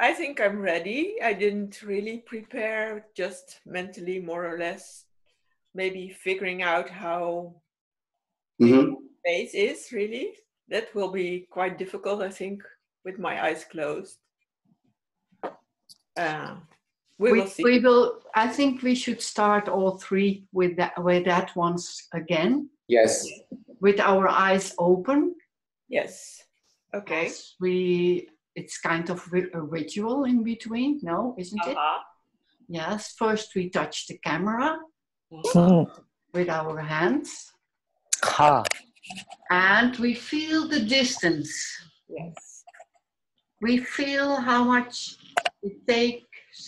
I think I'm ready. I didn't really prepare, just mentally, more or less, maybe figuring out how hmm space is really. That will be quite difficult, I think, with my eyes closed. Uh, we, we, will see. we will i think we should start all three with that with that once again Yes. with our eyes open yes. Okay. as we it's kind of a ritual in between no isn't it Uh-huh. yes first we touch the camera Hmm. with our hands Ha. and we feel the distance Yes. we feel how much it takes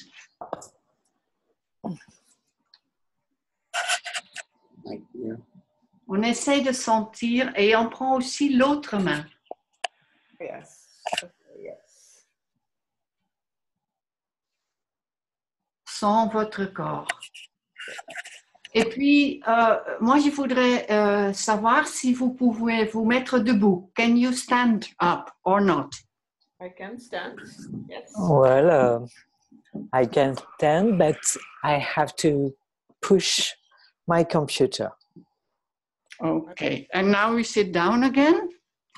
on essaie de sentir et on prend aussi l'autre main yes. Sans votre corps. Et puis, euh, moi, je voudrais euh, savoir si vous pouvez vous mettre debout. Can you stand up or not? I can stand. Yes. Well, uh, I can stand, but I have to push my computer. Okay. And now we sit down again?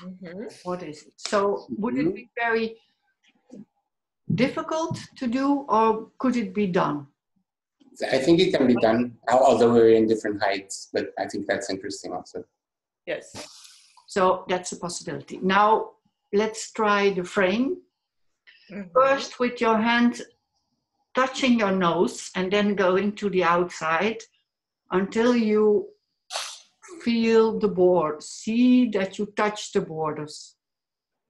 Mhm. What is it? So, would it be very difficult to do, or could it be done? I think it can be done, although we're in different heights, but I think that's interesting also. Yes. So that's a possibility. Now, let's try the frame. Mhm. First, with your hand touching your nose and then going to the outside until you feel the board. See that you touch the borders.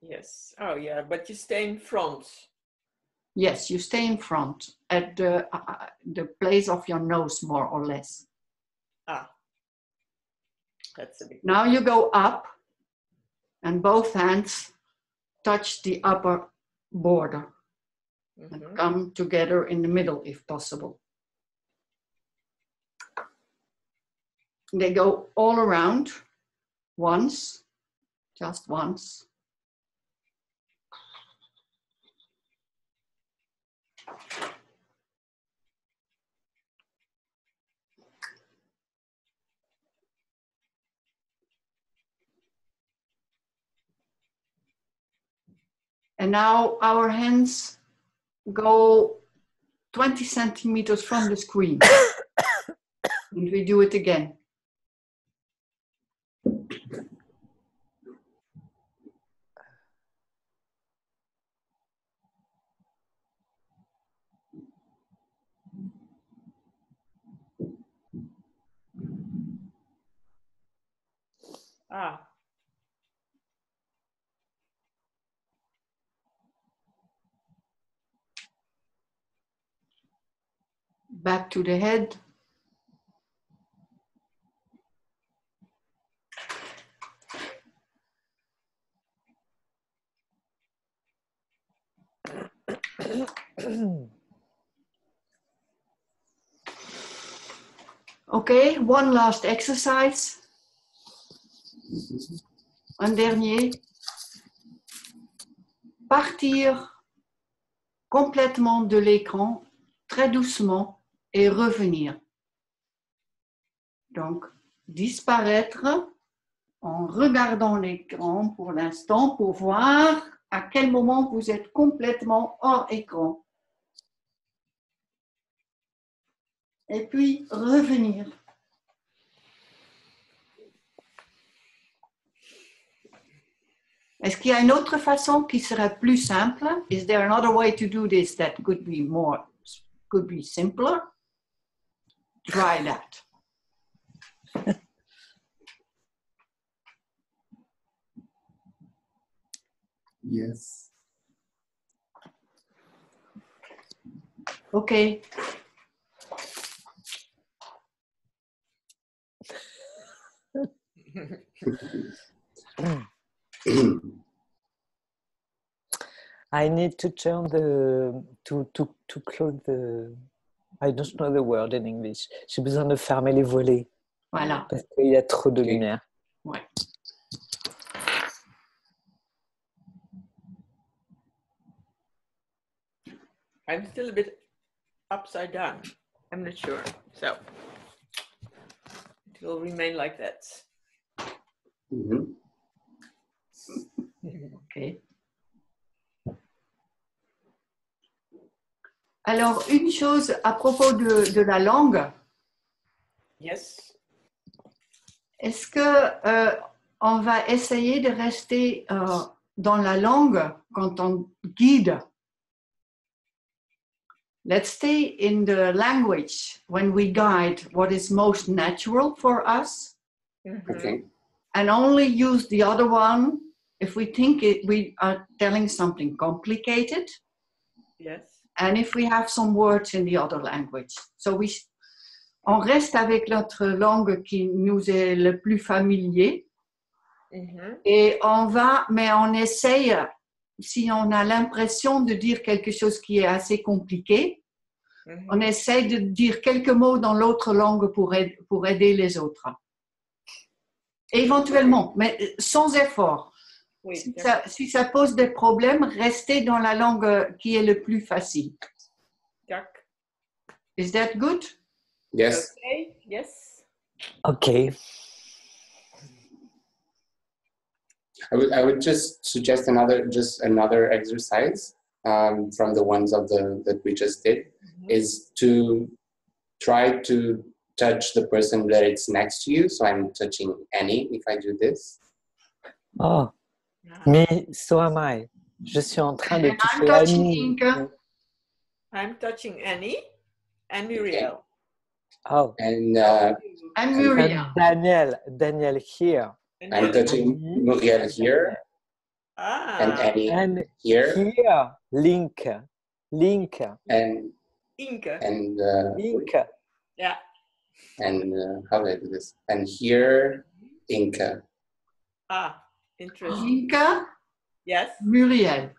Yes. Oh, yeah. But you stay in front. Yes, you stay in front at the, uh, uh, the place of your nose, more or less. Ah. That's a bit. Now you go up and both hands touch the upper border and Mhm. come together in the middle if possible. They go all around once, just once. And now our hands go 20 centimeters from the screen. and we do it again. Ah. Back to the head. Okay, one last exercise. Un dernier. Partir complètement de l'écran, très doucement, et revenir. Donc, disparaître en regardant l'écran pour l'instant pour voir à quel moment vous êtes complètement hors écran. Et puis revenir. Est-ce qu'il y a une autre façon qui serait plus simple? Is there another way to do this that could be more, could be simpler? Try that. Yes. Okay. I need to turn the to to to close the. I don't know the word in English. J'ai besoin de fermer les volets Voilà. parce qu'il y a trop de Ok. lumière. Ouais. I'm still a bit upside down. I'm not sure. So it will remain like that. Mhm. Ok. Alors, une chose à propos de, de la langue, Yes. est-ce que euh, on va essayer de rester euh, dans la langue quand on guide? Let's stay in the language when we guide what is most natural for us. Mhm. Okay. and only use the other one if we think it, we are telling something complicated Yes. And if we have some words in the other language. So we, on reste avec notre langue qui nous est le plus familier Mhm. et on va, mais on essaye, si on a l'impression de dire quelque chose qui est assez compliqué, Mhm. on essaye de dire quelques mots dans l'autre langue pour aider, pour aider les autres. Éventuellement, mais sans effort. Oui. Si ça, si ça pose des problèmes, restez dans la langue qui est le plus facile. Jack. Is that good? Yes. Okay. Yes. Okay. I would, I would just suggest another just another exercise um, from the ones of the that we just did Mhm. is to try to touch the person that it's next to you. So I'm touching Annie if I do this. Oh. Mais so am I. Je suis en train de And I'm toucher touching Annie. Inke. I'm touching Annie and Muriel. Oh, And uh, And Muriel. and Daniel, Daniel here. And I'm touching Muriel here Ah. and Annie And here here, Link, Link, and Inke. and uh. Yeah. and uh, how do I do this? And here Inca. Ah. Interesting. Ienke, Yes. Muriel.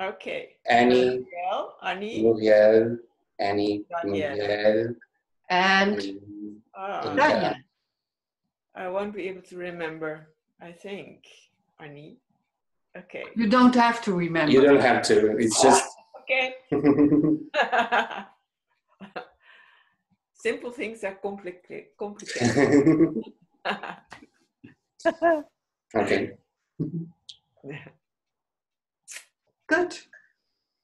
Okay. Annie, Muriel, Annie. Muriel, Annie, Daniel. Muriel, And and Ah. Daniel. I won't be able to remember. I think Annie. Okay. You don't have to remember. You don't have to. It's just. Okay. Simple things are complicated. complicated. okay. Good.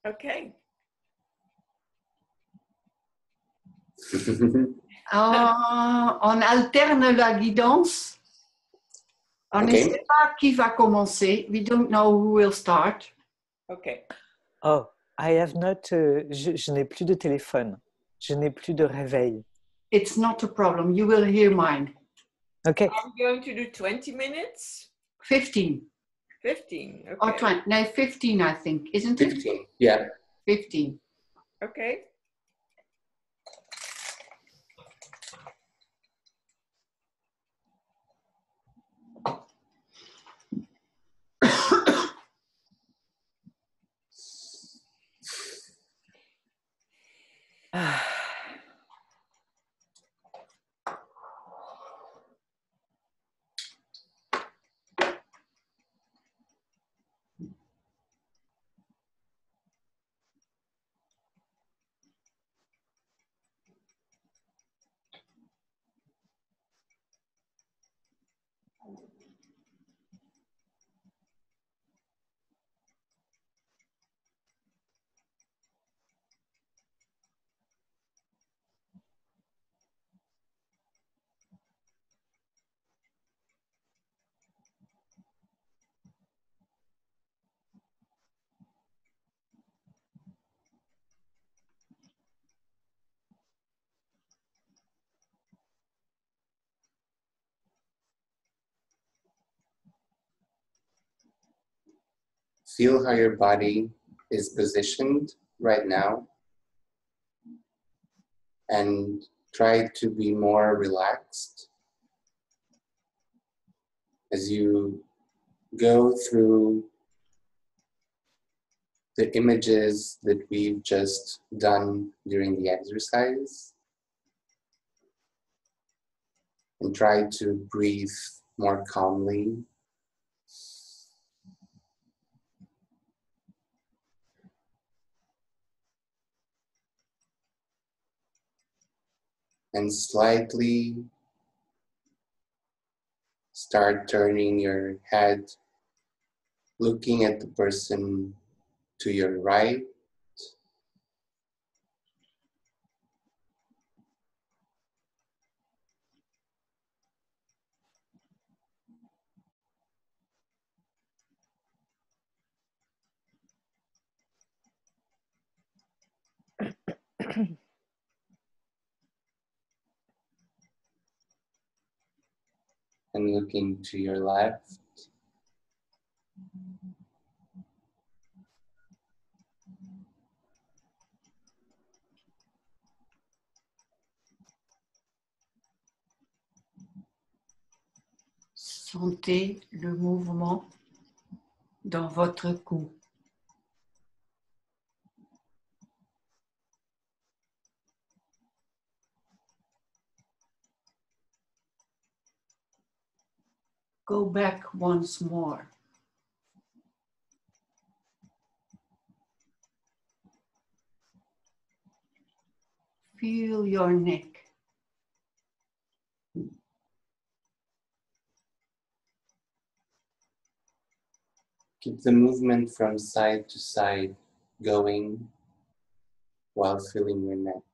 okay. Euh, on alterne la guidance. On ne sait pas qui va commencer. We don't know who will start. Okay. Oh, I have not. euh, je je n'ai plus de téléphone. Je n'ai plus de réveil. It's not a problem. You will hear mine. Okay. Are we going to do 20 minutes? 15 15. Okay. or 20. No, 15, I think. Isn't it? 15. Yeah. 15. Okay. Ah. Feel how your body is positioned right now. And try to be more relaxed as you go through the images that we've just done during the exercise. And try to breathe more calmly and slightly start turning your head, looking at the person to your right. and looking to your left. Sentez le mouvement dans votre cou. Go back once more. Feel your neck. Keep the movement from side to side going while feeling your neck.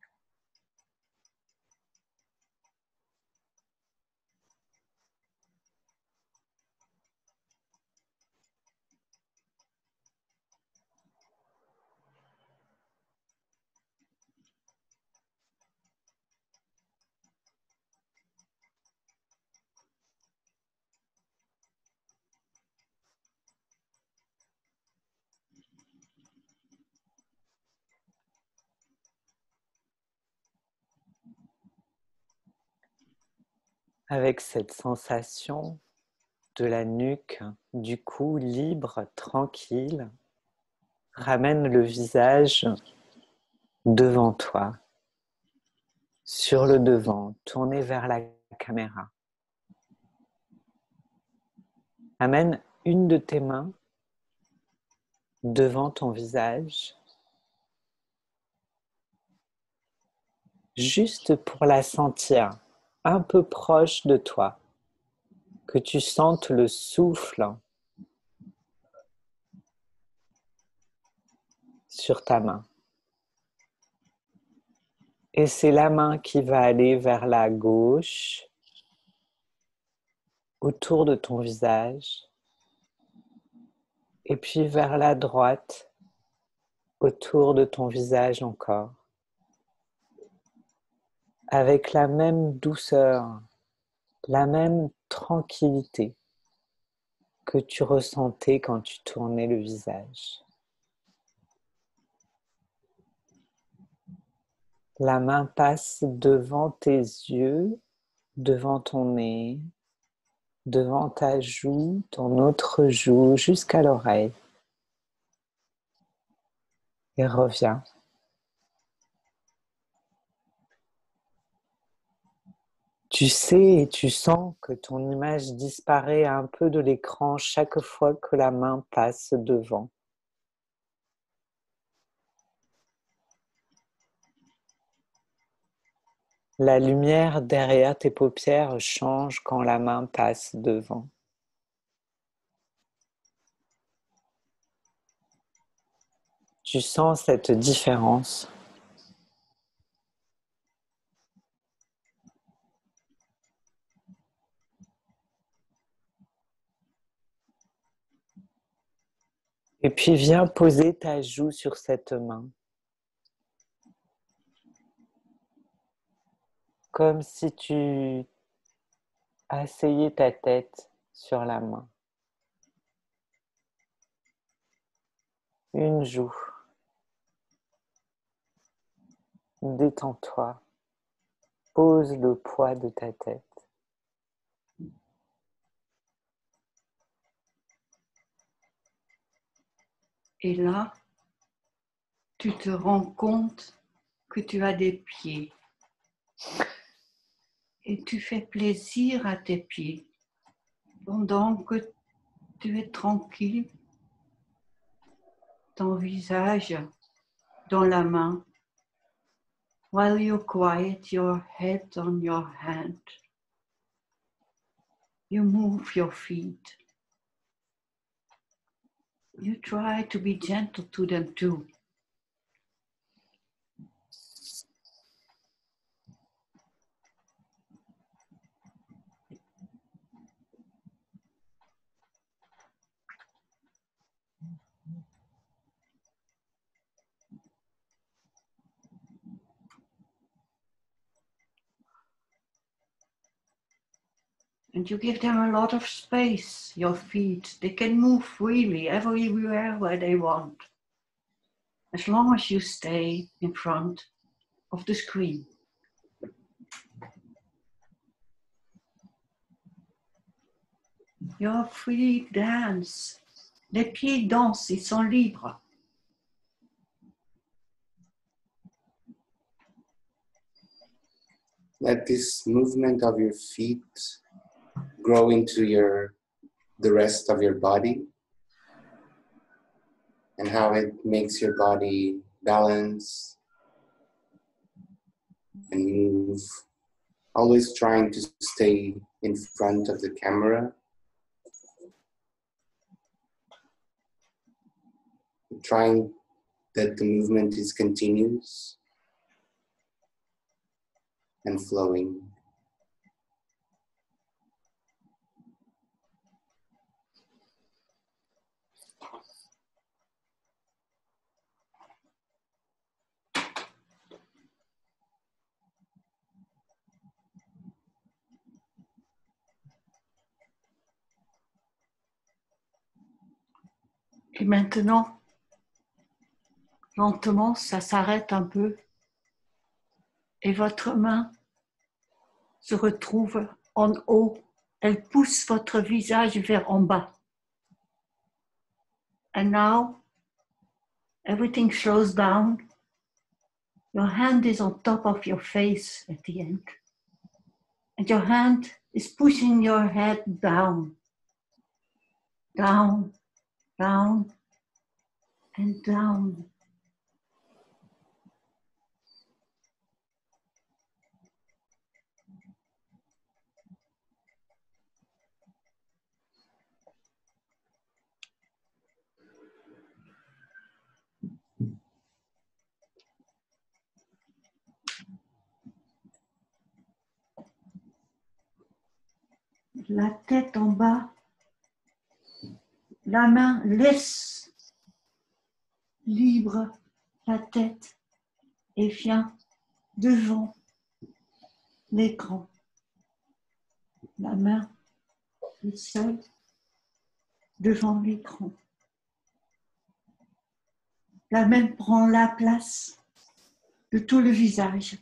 Avec cette sensation de la nuque, du cou libre, tranquille, ramène le visage devant toi, sur le devant, tourné vers la caméra. Amène une de tes mains devant ton visage, juste pour la sentir un peu proche de toi, que tu sentes le souffle sur ta main. Et c'est la main qui va aller vers la gauche, autour de ton visage, et puis vers la droite, autour de ton visage encore avec la même douceur, la même tranquillité que tu ressentais quand tu tournais le visage. La main passe devant tes yeux, devant ton nez, devant ta joue, ton autre joue, jusqu'à l'oreille. Et revient. Tu sais et tu sens que ton image disparaît un peu de l'écran chaque fois que la main passe devant. La lumière derrière tes paupières change quand la main passe devant. Tu sens cette différence. Et puis viens poser ta joue sur cette main. Comme si tu asseyais ta tête sur la main. Une joue. Détends-toi. Pose le poids de ta tête. Et là, tu te rends compte que tu as des pieds. Et tu fais plaisir à tes pieds pendant que tu es tranquille, ton visage dans la main. while you quiet your head on your hand, you move your feet. You try to be gentle to them too. And you give them a lot of space, your feet. They can move freely everywhere where they want, as long as you stay in front of the screen. Your free dance. Les pieds dansent, ils sont libres. Let this movement of your feet grow into your the rest of your body? And how it makes your body balance and move? Always trying to stay in front of the camera. Trying that the movement is continuous and flowing Et maintenant, lentement, ça s'arrête un peu et votre main se retrouve en haut. Elle pousse votre visage vers en bas. And now, everything slows down. Your hand is on top of your face at the end. And your hand is pushing your head down, down, down, and down. La tête en bas, la main laisse libre la tête et vient devant l'écran. La main est seule devant l'écran. La main prend la place de tout le visage.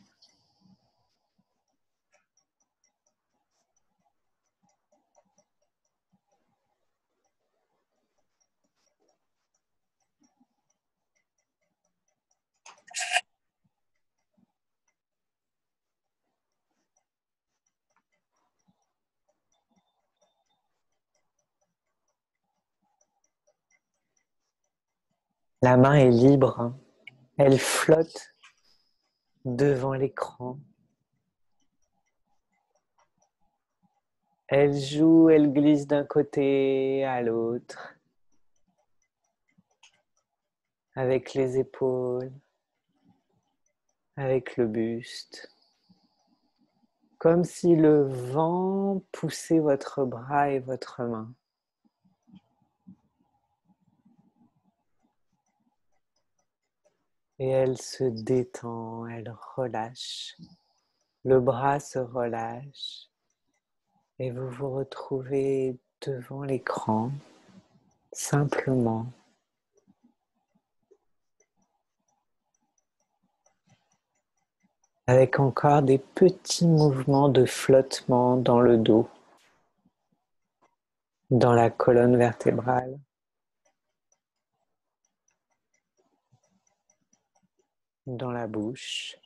La main est libre. Elle flotte devant l'écran. Elle joue, elle glisse d'un côté à l'autre. Avec les épaules, avec le buste. Comme si le vent poussait votre bras et votre main. Et elle se détend, elle relâche. Le bras se relâche. Et vous vous retrouvez devant l'écran, simplement. Avec encore des petits mouvements de flottement dans le dos, dans la colonne vertébrale. Dans la bouche.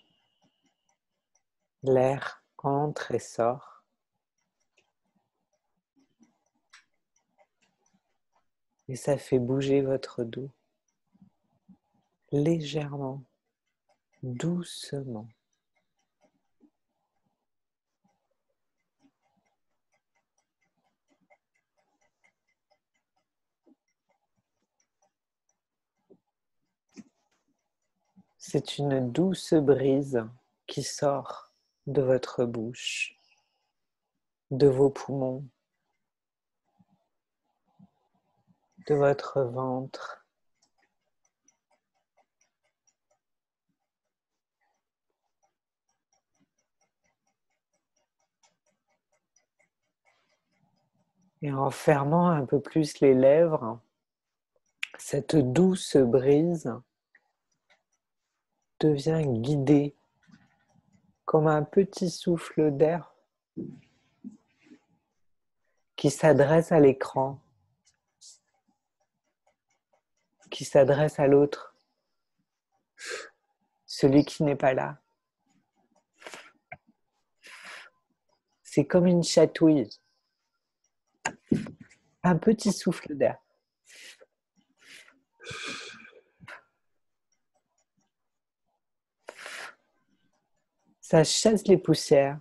L'air entre et sort. Et ça fait bouger votre dos légèrement, doucement. C'est une douce brise qui sort de votre bouche, de vos poumons, de votre ventre. Et en fermant un peu plus les lèvres, cette douce brise devient guidée comme un petit souffle d'air qui s'adresse à l'écran, qui s'adresse à l'autre, celui qui n'est pas là. C'est comme une chatouille, un petit souffle d'air. Ça chasse les poussières.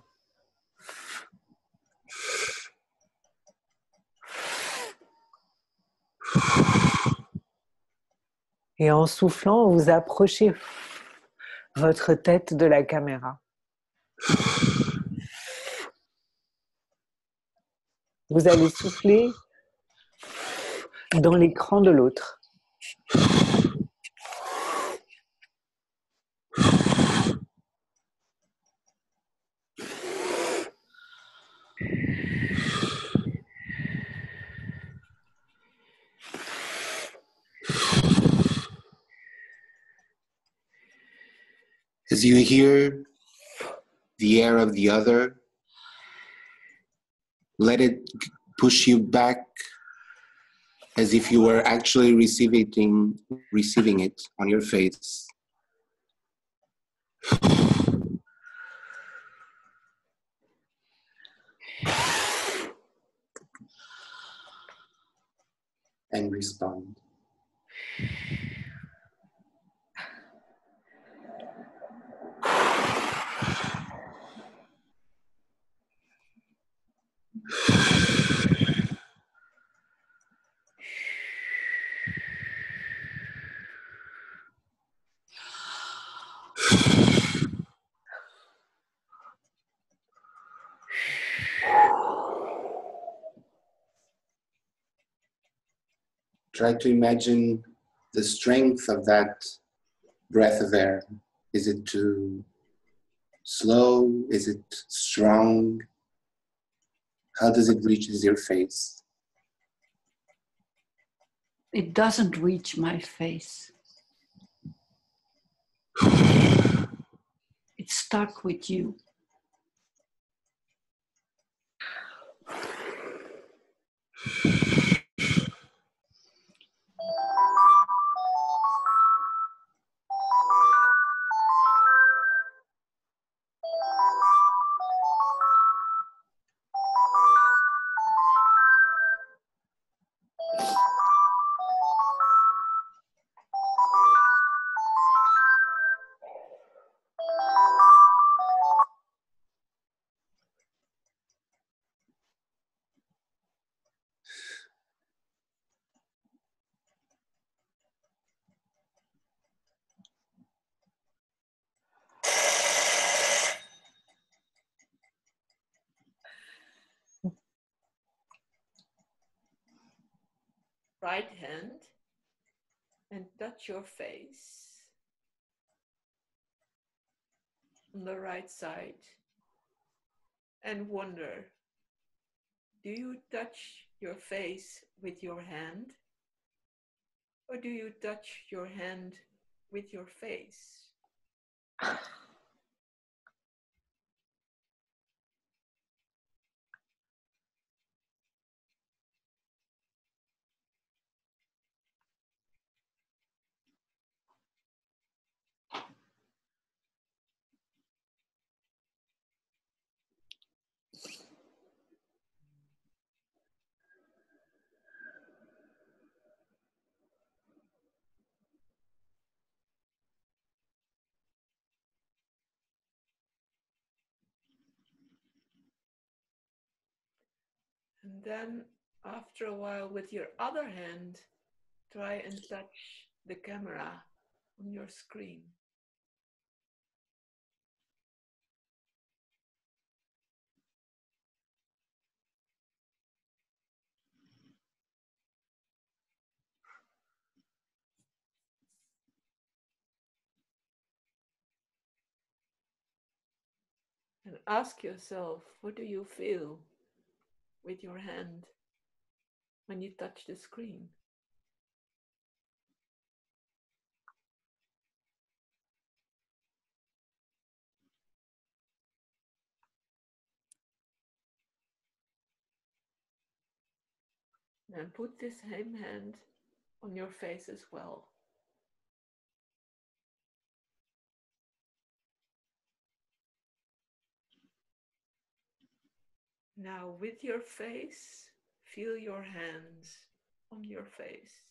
Et en soufflant, vous approchez votre tête de la caméra. Vous allez souffler dans l'écran de l'autre. As you hear the air of the other, let it push you back as if you were actually receiving receiving it on your face. And respond. Try to imagine the strength of that breath of air. Is it too slow? Is it strong? How does it reach your face? It doesn't reach my face. It's stuck with you. Right hand and touch your face on the right side and wonder do you touch your face with your hand or do you touch your hand with your face? then after a while with your other hand try and touch the camera on your screen And ask yourself, what do you feel? With your hand when you touch the screen? And put this same hand on your face as well. Now, with your face, feel your hands on your face.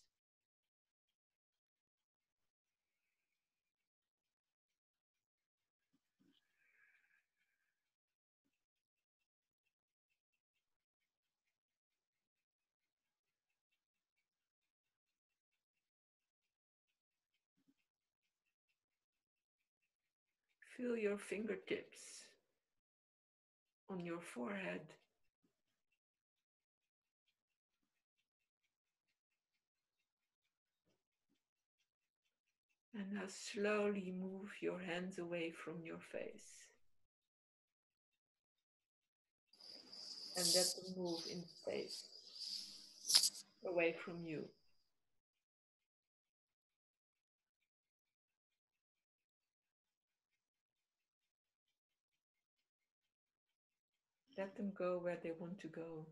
Feel your fingertips on your forehead. And now slowly move your hands away from your face. And let them move in space away from you. Let them go where they want to go.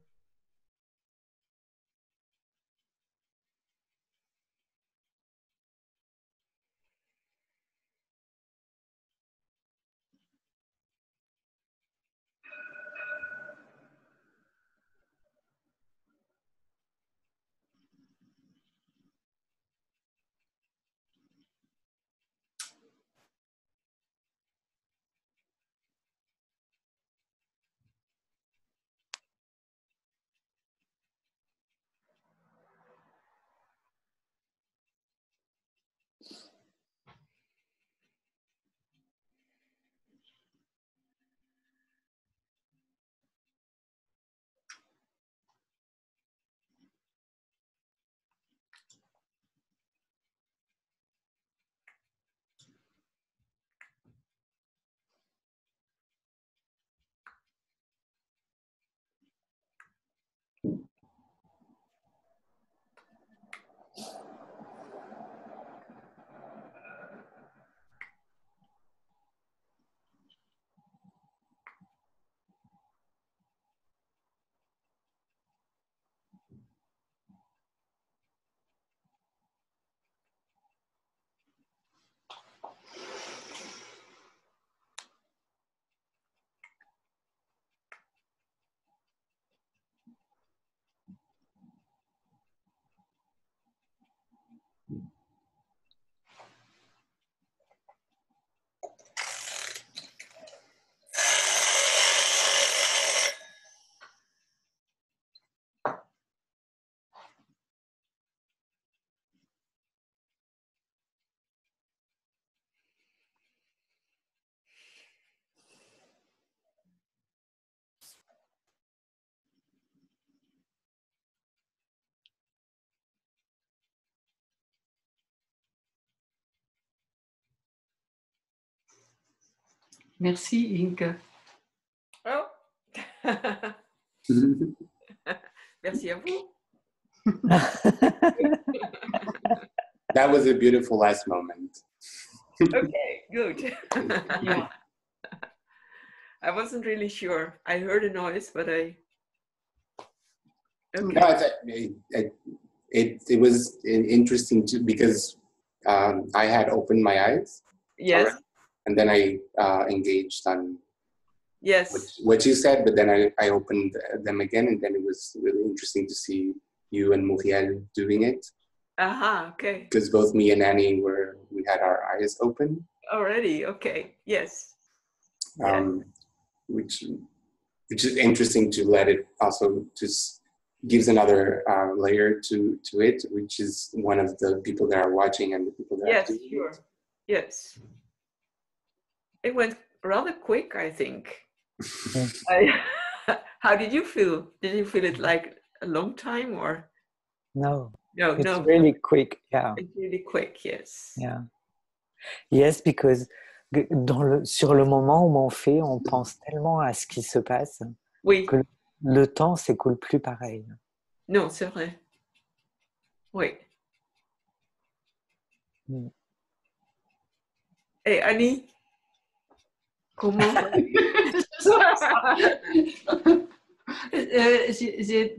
Merci Ienke. Oh, merci à vous. that was a beautiful last moment. Okay, good. Yeah. I wasn't really sure. I heard a noise, but I. Okay. No, it's, it, it, it, it was interesting too because um, I had opened my eyes Yes, and then I uh, engaged on yes. what, what you said, but then I, I opened them again, and then it was really interesting to see you and Muriel doing it Aha, okay. because both me and Annie were we had our eyes open, Already, okay. Yes. um, which which is interesting to let it also just gives another uh, layer to to it, which is one of the people that are watching and the people that Yes, are doing sure. it. Yes. It went rather quick, I think. I, how did you feel? Did you feel it like a long time or? No, no? it's no, really quick. Yeah. it's really quick. Yes. Yeah. Yes, because dans le, sur le moment où on fait, on pense tellement à ce qui se passe Oui. que le temps s'écoule plus pareil. Non, c'est vrai. Oui. Mm. Et Annie, comment? Euh,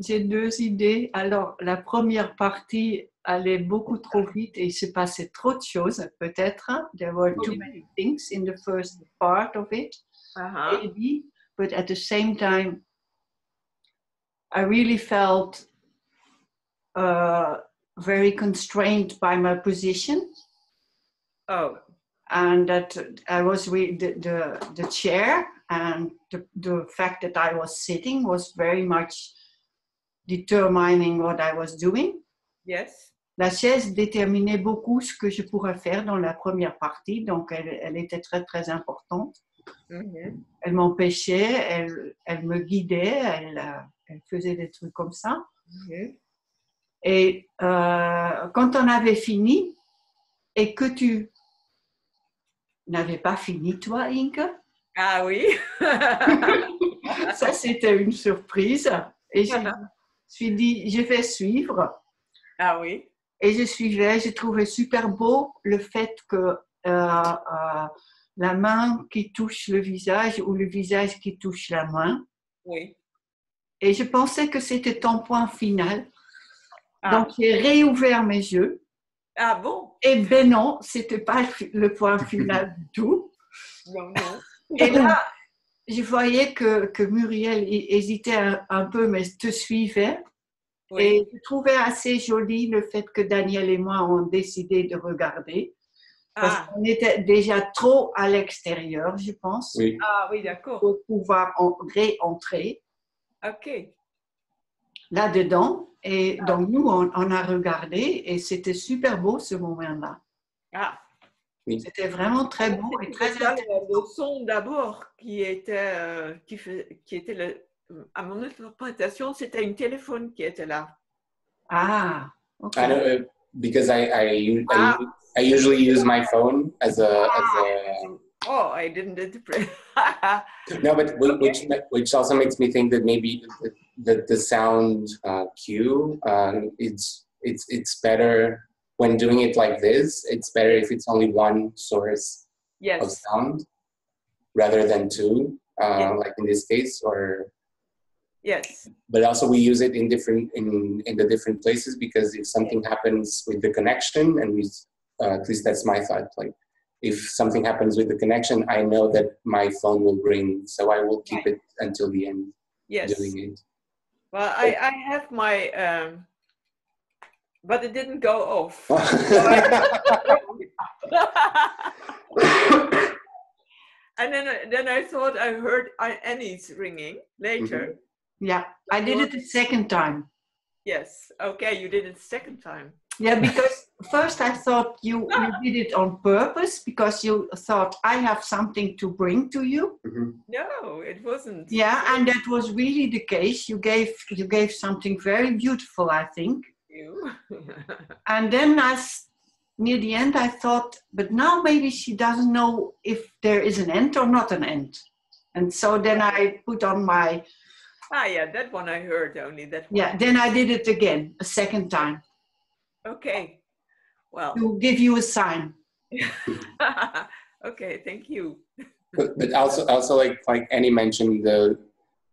j'ai- deux idées. Alors, la première partie allait beaucoup trop vite et il se passait trop de choses, peut-être. There were too many things in the first part of it. Ah, maybe, but at the same time, I really felt uh, very constrained by my position, Oh, and that I was re- the, the the chair and the, the fact that I was sitting was very much determining what I was doing. yes. La chaise déterminait beaucoup ce que je pourrais faire dans la première partie, donc elle, elle était très très importante. Mhm. elle m'empêchait, elle, elle me guidait, elle, elle faisait des trucs comme ça. Mhm. Et euh, quand on avait fini et que tu n'avais pas fini, toi, Inke, Ah oui. ça c'était une surprise. Et je me suis dit, je vais suivre. ah oui. Et je suivais, j'ai trouvé super beau le fait que euh, euh, la main qui touche le visage ou le visage qui touche la main. Oui. Et je pensais que c'était ton point final. Ah, Donc, j'ai réouvert mes yeux. Ah bon? Et ben non, c'était pas le point final du tout. Non, non. Et là, je voyais que, que Muriel hé- hésitait un, un peu, mais te suivait. Oui. Et je trouvais assez joli le fait que Daniel et moi ont décidé de regarder. Parce Ah, qu'on était déjà trop à l'extérieur, je pense, Oui. ah oui, d'accord. pour pouvoir en- réentrer Ok. Là-dedans. Et donc, nous, on, on a regardé et c'était super beau ce moment-là. Ah. C'était vraiment très beau et très le, son d'abord qui était, euh, qui, fait- qui était le, à mon interprétation, c'était un téléphone qui était là. Ah, ok. I know uh, because I I, I, Ah. I usually use my phone as a as a Oh, I didn't interpret. no, but whi- which which also makes me think that maybe the the, the sound uh, cue um, it's it's it's better when doing it like this. It's better if it's only one source of sound rather than two, uh, Yeah. like in this case, or Yes. but also we use it in different in in the different places because if something happens with the connection and we uh, at least that's my thought like if something happens with the connection i know that my phone will ring so i will keep it until the end Yes. doing it Well, I, I have my, um, but it didn't go off. and then, I- then I thought I heard Annie's ringing later. Yeah, I did it the second time. Yes. Okay, you did it second time. Yeah, because first I thought you, you did it on purpose because you thought I have something to bring to you. Mhm. No, it wasn't. Yeah, and that was really the case. You gave you gave something very beautiful, I think. You. And then I, s- near the end, I thought, but now maybe she doesn't know if there is an end or not an end. And so then I put on my ah, yeah, that one I heard only. That one. yeah. Then I did it again a second time Okay. Well. to give you a sign. okay. Thank you. but, but also also like like annie mentioned the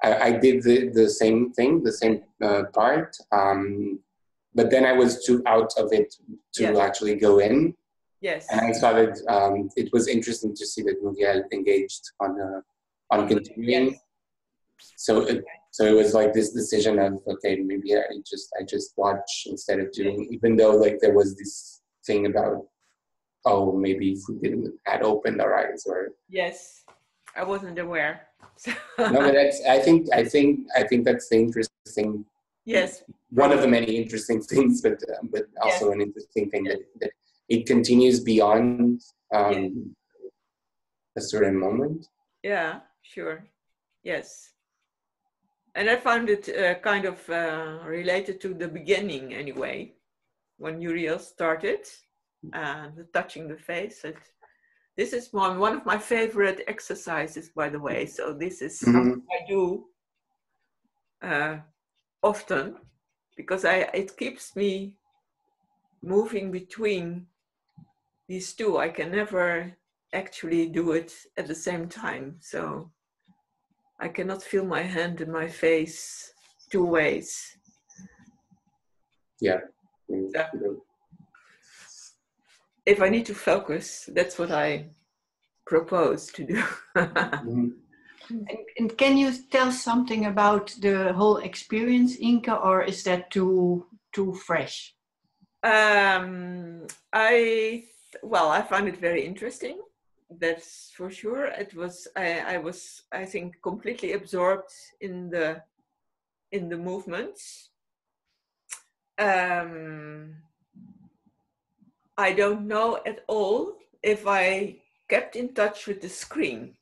i, I did the, the same thing the same uh, part um, but then i was too out of it to Yes. actually go in Yes. and I started. um, it was interesting to see that Muriel engaged on uh, on continuing. Yes. So it, so it was like this decision of okay, maybe I just I just watch instead of doing, even though like there was this thing about oh maybe if we didn't had opened our eyes or Yes. I wasn't aware. no, but that's I think I think I think that's the interesting yes. one of the many interesting things, but uh, but also an interesting thing that, that it continues beyond um, a certain moment. Yeah, sure. Yes. And I found it uh, kind of uh, related to the beginning anyway, when Muriel started and the touching the face. It, this is one one of my favorite exercises, by the way. So this is Mhm. something I do uh, often because I it keeps me moving between these two. I can never actually do it at the same time. So I cannot feel my hand and my face two ways. Yeah. Yeah. If I need to focus, that's what I propose to do. Mhm. And, and can you tell something about the whole experience, Ienke, or is that too too fresh? Um, I well, I found it very interesting. That's for sure. It was I, I was I think completely absorbed in the in the movements. Um, I don't know at all if I kept in touch with the screen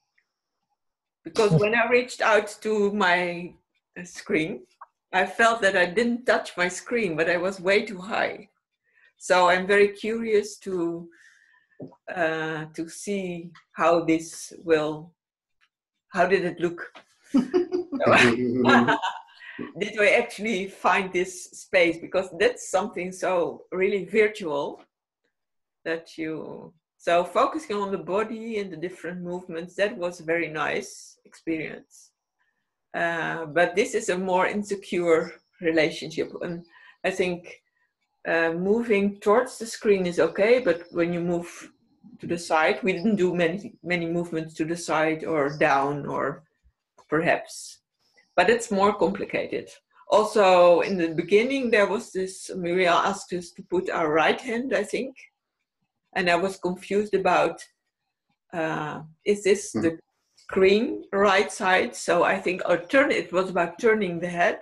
because when I reached out to my uh, screen, I felt that I didn't touch my screen, but I was way too high. So I'm very curious to uh, to see how this will. How did it look? did we actually find this space? Because that's something so really virtual that you. So focusing on the body and the different movements, that was a very nice experience. Uh, but this is a more insecure relationship, and I think uh, moving towards the screen is okay, but when you move to the side, we didn't do many many movements to the side or down or perhaps, but it's more complicated. Also, in the beginning, there was this. Muriel asked us to put our right hand, I think, and I was confused about uh, is this the screen right side? So I think or turn it was about turning the head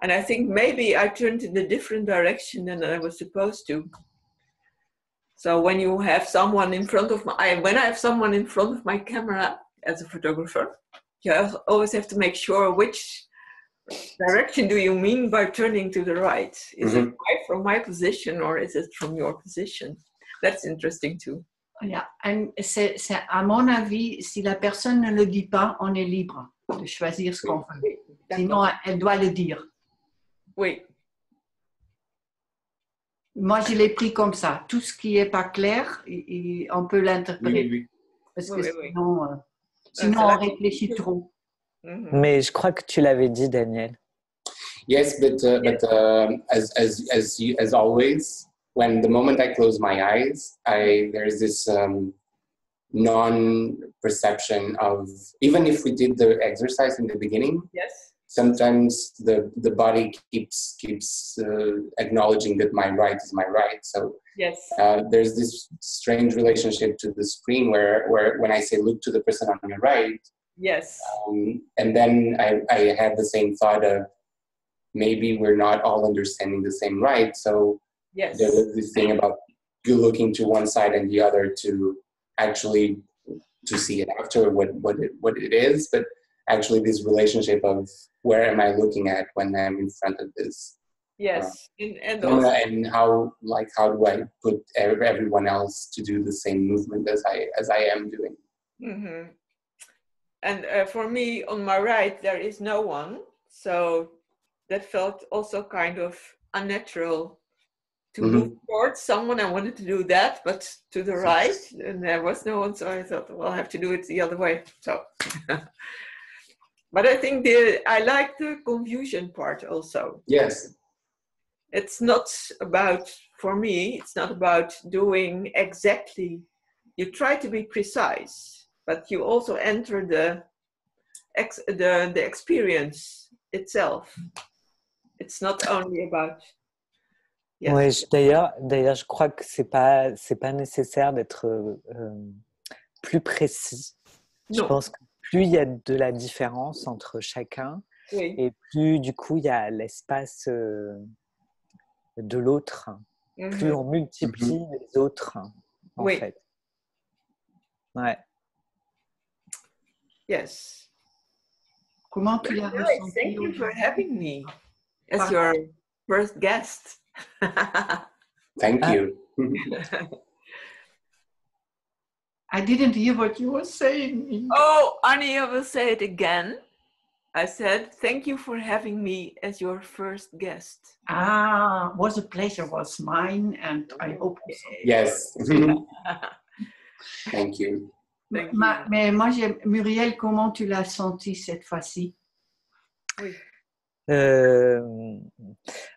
and I think maybe I turned in a different direction than I was supposed to. So when you have someone in front of my, I, when I have someone in front of my camera as a photographer, you al- always have to make sure which direction do you mean by turning to the right? Is it right from my position or is it from your position? That's interesting too. Yeah. And c'est, c'est- à mon avis, si la personne ne le dit pas, on est libre de choisir ce qu'on veut. Sinon, elle doit le dire. Oui, Moi, je l'ai pris comme ça. Tout ce qui n'est pas clair, et- et on peut l'interpréter. oui, oui. Parce Oui, que oui, oui. sinon, euh, sinon c'est la on réfléchit trop. Mhm. Mais je crois que tu l'avais dit, Daniel. Yes, but uh, but um as as as you, as always, when the moment I close my eyes, I there's this um, non-perception of even if we did the exercise in the beginning, yes, sometimes the the body keeps keeps uh, acknowledging that my right is my right. So yes, uh, there's this strange relationship to the screen where where when I say look to the person on your right, yes, um, and then I, I had the same thought of maybe we're not all understanding the same right. So yes, there's this thing about you looking to one side and the other to actually to see it after what what it what it is, but actually this relationship of where am I looking at when I'm in front of this yes. And, and also, and how like how do I put everyone else to do the same movement as I as I am doing. hmm And uh, for me, on my right, there is no one. So that felt also kind of unnatural to Mhm. move towards someone. I wanted to do that, but to the right, and there was no one. So I thought, well, I have to do it the other way. So, but I think the I like the confusion part also. Yes. It's not about for me it's not about doing exactly. You try to be precise but you also enter the ex, the, the experience itself. It's not only about yes. Ouais, d'ailleurs, d'ailleurs, je crois que c'est pas, c'est pas nécessaire d'être euh, euh plus précis. Je pense que plus il y a de la différence entre chacun, oui. et plus du coup il y a l'espace euh, de l'autre. Plus Mhm. on multiplie les autres, en Oui. fait. Ouais. yes Comment tu l'as ressenti thank you for having me as Pardon. your first guest Thank you. I didn't hear what you were saying. Oh, Annie, I will say it again. I said, thank you for having me as your first guest. Ah, was a pleasure, was mine, and I hope also. Yes. Thank you. Thank Ma- you. mais moi, Muriel, comment tu l'as senti cette fois-ci? Euh,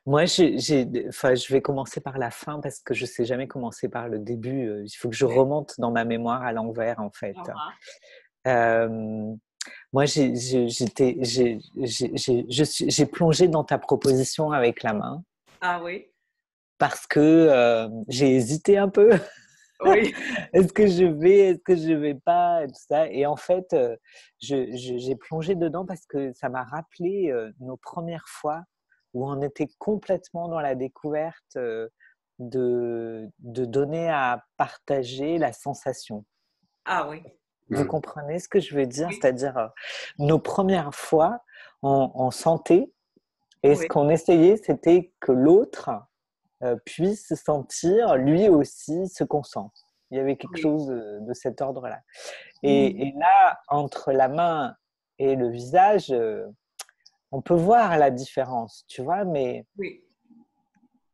moi, j'ai, j'ai- enfin, je vais commencer par la fin parce que je sais jamais commencer par le début. Euh, Il faut que je remonte dans ma mémoire à l'envers, en fait. Ah, Euh, moi, j'ai, j'étais, plongé dans ta proposition avec la main ah oui, parce que euh, j'ai hésité un peu. oui, Est-ce que je vais, est-ce que je vais pas, et tout ça. Et en fait, euh, je- je- j'ai plongé dedans parce que ça m'a rappelé euh, nos premières fois où on était complètement dans la découverte de, de donner à partager la sensation. ah oui, Vous Mm. comprenez ce que je veux dire? C'est-à-dire euh, nos premières fois en, en santé, et ce Oui. qu'on essayait, c'était que l'autre euh, puisse sentir lui aussi ce qu'on sent. Il y avait quelque Oui. chose de, de cet ordre-là. Et, et là, entre la main et le visage, euh, on peut voir la différence, tu vois, mais, oui,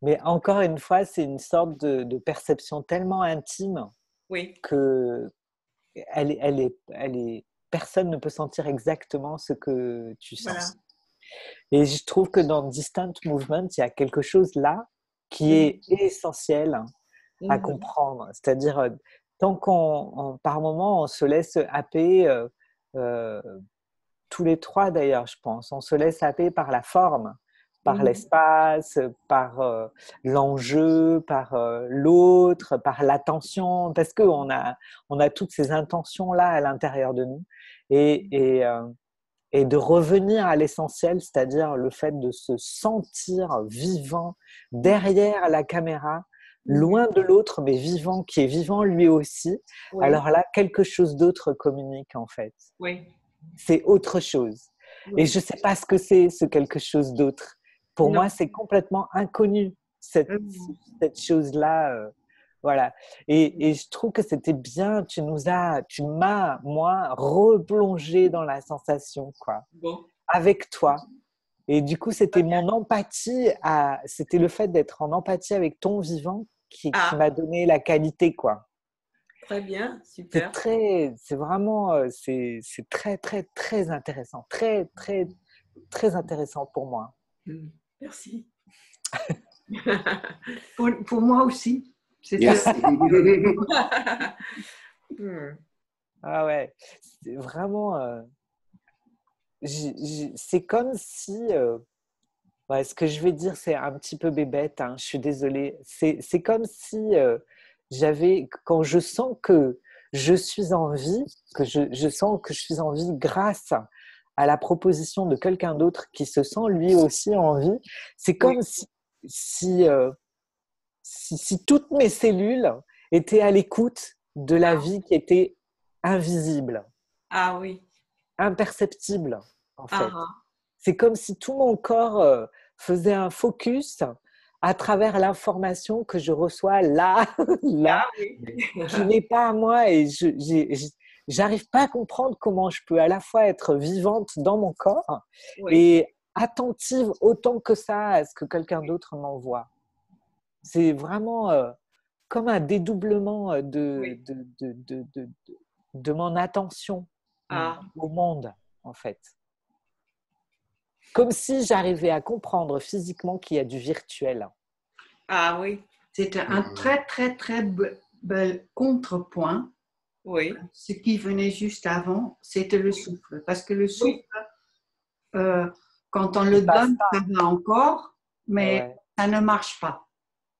mais encore une fois, c'est une sorte de, de perception tellement intime oui, que elle, est- elle est, elle est, personne ne peut sentir exactement ce que tu sens. Voilà. Et je trouve que dans Distant Movement, il y a quelque chose là qui est essentiel à Mhm. comprendre. C'est-à-dire, euh, tant qu'on, on- par moment, on se laisse happer, euh, euh, tous les trois d'ailleurs, je pense, on se laisse happer par la forme, par Mhm. l'espace, par euh, l'enjeu, par euh, l'autre, par l'attention, parce qu'on a, on a toutes ces intentions-là à l'intérieur de nous. Et, et, euh, et de revenir à l'essentiel, c'est-à-dire le fait de se sentir vivant derrière la caméra, loin de l'autre, mais vivant, qui est vivant lui aussi. oui, Alors là, quelque chose d'autre communique en fait. oui, C'est autre chose. oui. Et je ne sais pas ce que c'est, ce quelque chose d'autre. Pour Non. moi, c'est complètement inconnu, cette, Mhm. cette chose-là. euh, voilà. Et, et je trouve que c'était bien, tu nous as, tu m'as, moi, replongé dans la sensation, quoi, Bon, avec toi. Et du coup, c'était mon empathie, à, c'était le fait d'être en empathie avec ton vivant qui, qui Ah. m'a donné la qualité, quoi. très bien, C'est super. très, c'est vraiment, euh, c'est, c'est très, très, très intéressant, très, très, très intéressant pour moi. Mm. Merci. pour, pour moi aussi. Yes. Hmm. Ah ouais, c'est vraiment, euh, c'est comme si, euh, ouais, ce que je vais dire, c'est un petit peu bébête, hein, je suis désolée. C'est, c'est comme si euh, j'avais, quand je sens que je suis en vie, que je, je sens que je suis en vie grâce à la proposition de quelqu'un d'autre qui se sent lui aussi en vie, c'est comme si, si, euh, si, si toutes mes cellules étaient à l'écoute de la vie qui était invisible, Ah oui. imperceptible, en fait. Ah, ah. C'est comme si tout mon corps euh, faisait un focus à travers l'information que je reçois là, là, Ah oui. qui n'est pas à moi et je j'ai- j'arrive pas à comprendre comment je peux à la fois être vivante dans mon corps Oui. et attentive autant que ça à ce que quelqu'un d'autre m'envoie. C'est vraiment euh, comme un dédoublement euh, de, Oui. de, de, de, de, de- de mon attention Ah. au monde, en fait. Comme si j'arrivais à comprendre physiquement qu'il y a du virtuel. Ah oui. C'était un très, très, très be- bel contrepoint. Oui. Ce qui venait juste avant, c'était le souffle. Parce que le souffle, euh, quand on le Il donne, ça va encore, mais Ouais. ça ne marche pas.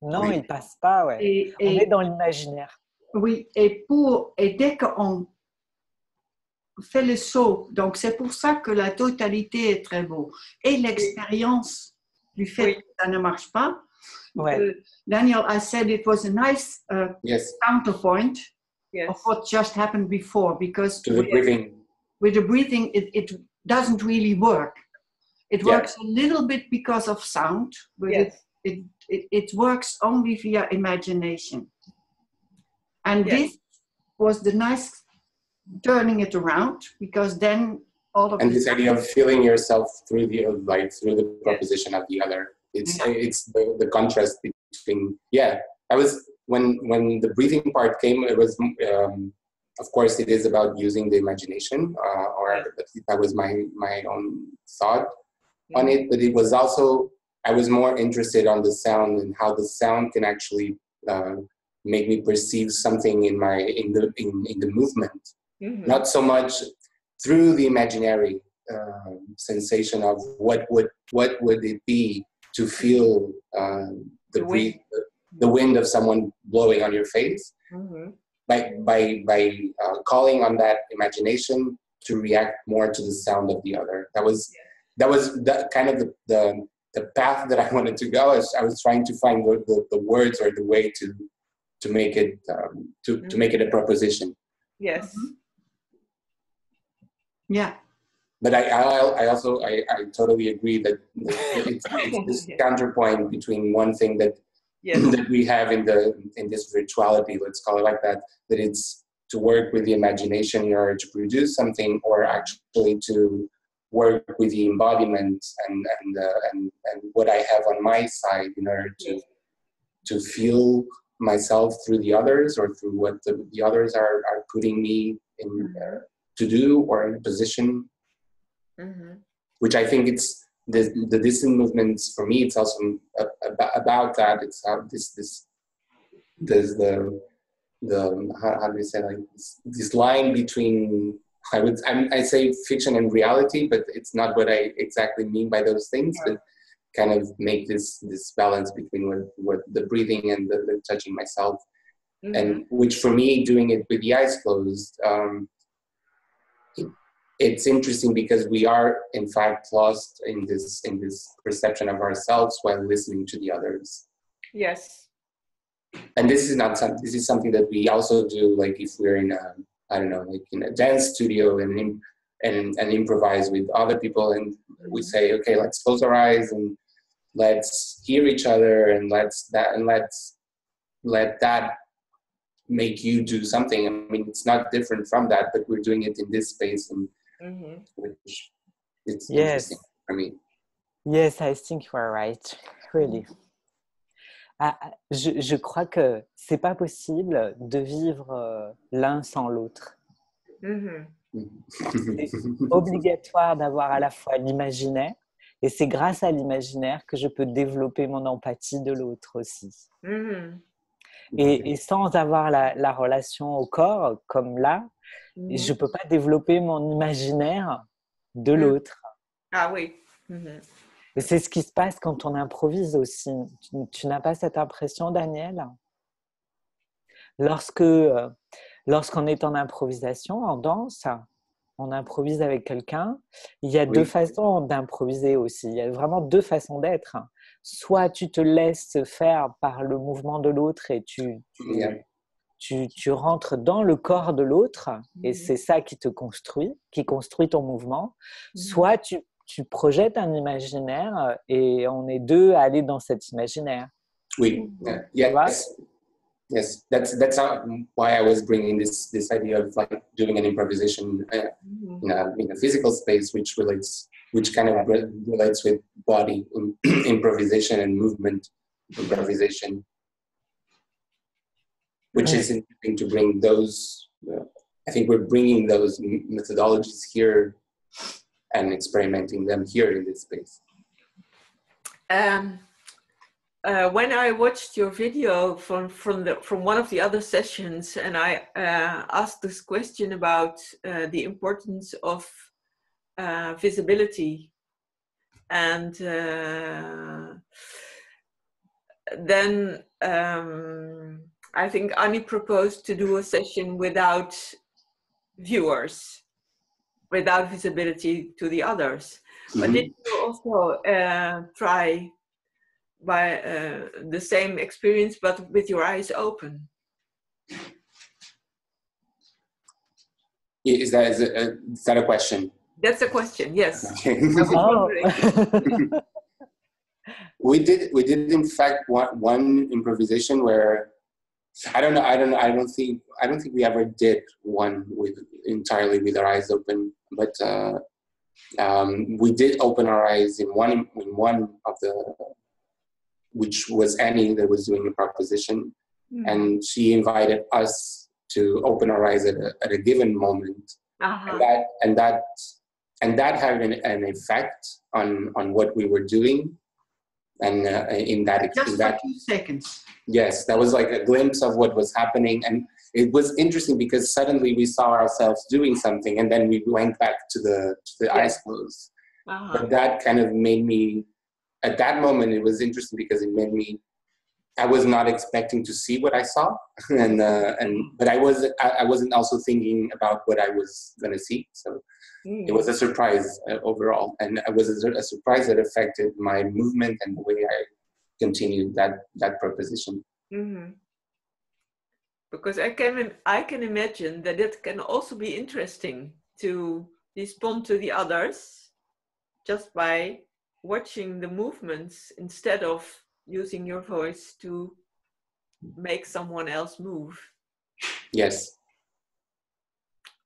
Oui. Non, il passe pas, ouais. Et, On et- est dans l'imaginaire. oui, et, pour, et dès qu'on fait le saut, donc c'est pour ça que la totalité est très beau. Et l'expérience du fait Oui. que ça ne marche pas. Ouais. Euh, Daniel, I said it was a nice uh, yes. counterpoint Yes. of what just happened before because To the with, breathing. with the breathing it, it doesn't really work it Yeah. works a little bit because of sound but Yes. it, it, it, it works only via imagination and Yes. this was the nice turning it around because then all of and the this idea of feeling yourself through the like through the proposition of the other it's Yeah. it's the, the contrast between yeah i was when when the breathing part came it was um, of course it is about using the imagination uh, or that was my my own thought on it but it was also i was more interested on the sound and how the sound can actually uh, make me perceive something in my in the in, in the movement. Mhm. not so much through the imaginary uh, sensation of what would what would it be to feel uh, the The the wind of someone blowing on your face Mhm. by by by uh, calling on that imagination to react more to the sound of the other. That was that was that kind of the, the the path that I wanted to go. I was, I was trying to find the, the, the words or the way to to make it um, to, to make it a proposition. Yes. yeah but I, I, I also I, I totally agree that it's, it's this counterpoint between one thing that Yes. that we have in the in this virtuality, let's call it like that, that it's to work with the imagination in order to produce something, or actually to work with the embodiment and and uh, and, and what I have on my side in order to to feel myself through the others or through what the, the others are, are putting me in uh, to do or in a position Mhm. which I think it's the the distant movements for me. It's also about, about that. It's how this this there's the the how, how do you say like this, this line between I would I'm, I say fiction and reality, but it's not what I exactly mean by those things. But kind of make this this balance between what, what the breathing and the, the touching myself Mhm. and which for me doing it with the eyes closed um, it's interesting because we are in fact lost in this in this perception of ourselves while listening to the others yes. and this is not some, this is something that we also do like if we're in a i don't know like in a dance studio and and and improvise with other people and we say okay let's close our eyes and let's hear each other and let's that and let's let that make you do something i mean it's not different from that but we're doing it in this space and Mhm. which it's Yes. I think you are right. Really. Ah, ah, je, je crois que c'est pas possible de vivre euh, l'un sans l'autre. Mhm. Obligatoire d'avoir à la fois l'imaginaire et c'est grâce à l'imaginaire que je peux développer mon empathie de l'autre aussi. Et, et sans avoir la, la relation au corps, comme là, Mhm. je peux pas développer mon imaginaire de Mm. l'autre. Ah oui. Mhm. Et c'est ce qui se passe quand on improvise aussi. Tu, tu n'as pas cette impression, Daniel? Lorsque, euh, lorsqu'on est en improvisation, en danse, on improvise avec quelqu'un, il y a Oui. deux façons d'improviser aussi. Il y a vraiment deux façons d'être. Soit tu te laisses faire par le mouvement de l'autre et tu. Tu, tu rentres dans le corps de l'autre et Mhm. c'est ça qui te construit, qui construit ton mouvement. Mhm. Soit tu, tu projettes un imaginaire et on est deux à aller dans cet imaginaire. Oui, yeah, yes, yes. That's that's how, why I was bringing this this idea of like doing an improvisation uh, Mhm. in a in a physical space, which relates, which kind of re- relates with body im- improvisation and movement improvisation, which is interesting to bring those. Uh, I think we're bringing those methodologies here and experimenting them here in this space. Um, uh, when I watched your video from from the from one of the other sessions, and I uh, asked this question about uh, the importance of uh, visibility, and uh, then um, I think Annie proposed to do a session without viewers, without visibility to the others. But did you also uh, try by uh, the same experience, but with your eyes open? Is that is, a, is that a question? That's a question. Yes. Okay. Oh. we did we did in fact one, one improvisation where I don't know. I don't. I don't think. I don't think we ever did one with entirely with our eyes open. But uh, um, we did open our eyes in one in one of the, which was Annie that was doing the proposition, Mm. and she invited us to open our eyes at a, at a given moment, Uh-huh. and that and that and that had an, an effect on on what we were doing, and uh, in that Just in for two seconds. Yes, that was like a glimpse of what was happening. And it was interesting because suddenly we saw ourselves doing something and then we went back to the, to the Yeah. eyes closed. Uh-huh. But that kind of made me, at that moment, it was interesting because it made me, I was not expecting to see what I saw. and, uh, and, but I, was, I, I wasn't also thinking about what I was going to see. So Mm. it was a surprise uh, overall. And it was a, a surprise that affected my movement and the way I continued that, that proposition. Mhm. Because I can I can imagine that it can also be interesting to respond to the others just by watching the movements instead of using your voice to make someone else move. Yes.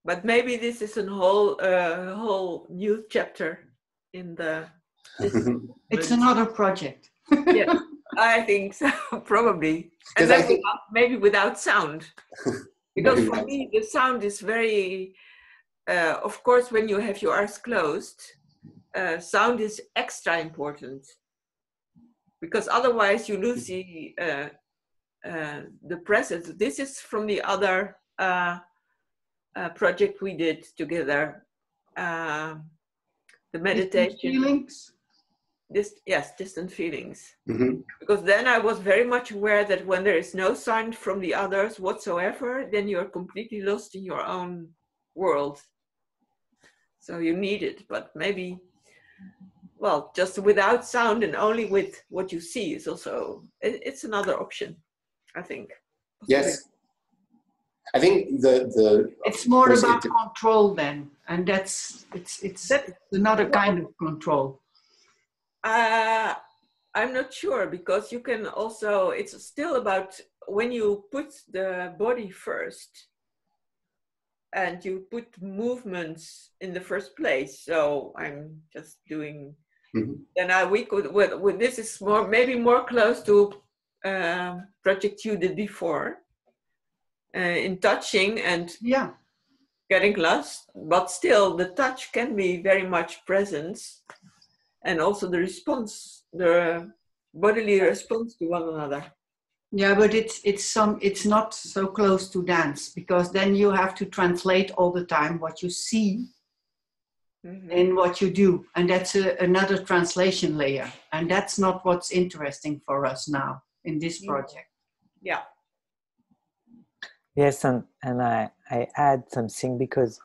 But maybe this is a whole uh, whole new chapter in the. It's another project. yeah, I think so, probably. And then think- without- maybe without sound. Because for me, the sound is very, uh, of course, when you have your eyes closed, uh, sound is extra important. Because otherwise, you lose the, uh, uh, the presence. This is from the other uh, uh, project we did together. Uh, the meditation. Feelings. This, yes, distant feelings Mhm. because then I was very much aware that when there is no sign from the others whatsoever, then you're completely lost in your own world. So you need it, but maybe, well, just without sound and only with what you see is also, it, it's another option, I think. Yes. I think the the It's more about it- control then, and that's it's it's That- another kind of control. Uh, I'm not sure because you can also, it's still about when you put the body first and you put movements in the first place. So I'm just doing, Mhm. then I, we could, with, with this is more, maybe more close to um, project you did before uh, in touching and Yeah, getting lost, but still the touch can be very much presence and also the response, the bodily response to one another. yeah, but it's it's some it's not so close to dance because then you have to translate all the time what you see Mhm. and what you do, and that's a, another translation layer, and that's not what's interesting for us now in this project. Yeah. Yes, and, and I, I add something because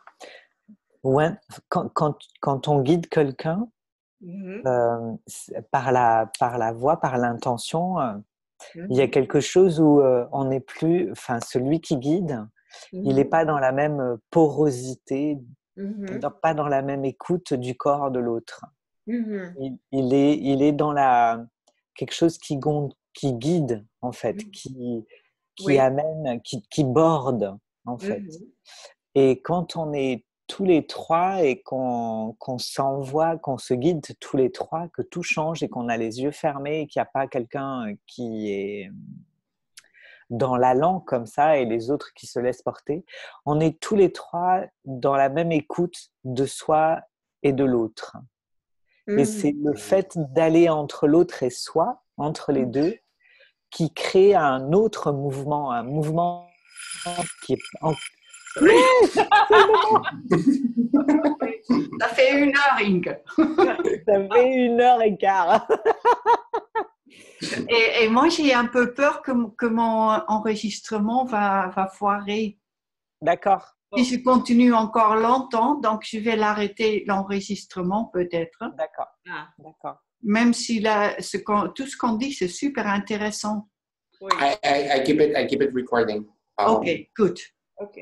when, quand, quand, quand on guide quelqu'un Mhm. euh, par, la, par la voix, par l'intention, euh, il y a quelque chose où euh, on n'est plus, enfin, celui qui guide, il n'est Mhm. pas dans la même porosité, Dans- pas dans la même écoute du corps de l'autre. Mhm. Il, il est, il est dans la, quelque chose qui, guide, en fait, Mhm. qui, qui Oui. amène, qui, qui borde, en fait. Et quand on est tous les trois et qu'on qu'on s'envoie, qu'on se guide tous les trois, que tout change et qu'on a les yeux fermés et qu'il n'y a pas quelqu'un qui est dans l'allant comme ça et les autres qui se laissent porter, on est tous les trois dans la même écoute de soi et de l'autre. Et c'est le fait d'aller entre l'autre et soi, entre les deux, qui crée un autre mouvement, un mouvement qui est en- Ça fait une heure, Inge. Ça fait une heure et quart. Et, et moi, j'ai un peu peur que, que mon enregistrement va, va foirer. D'accord. Si je continue encore longtemps, donc je vais l'arrêter, l'enregistrement peut-être. D'accord. Ah, D'accord. Même si ce tout ce qu'on dit, c'est super intéressant. oui. I, I, I keep it I keep it recording. Um, Ok, good. Ok.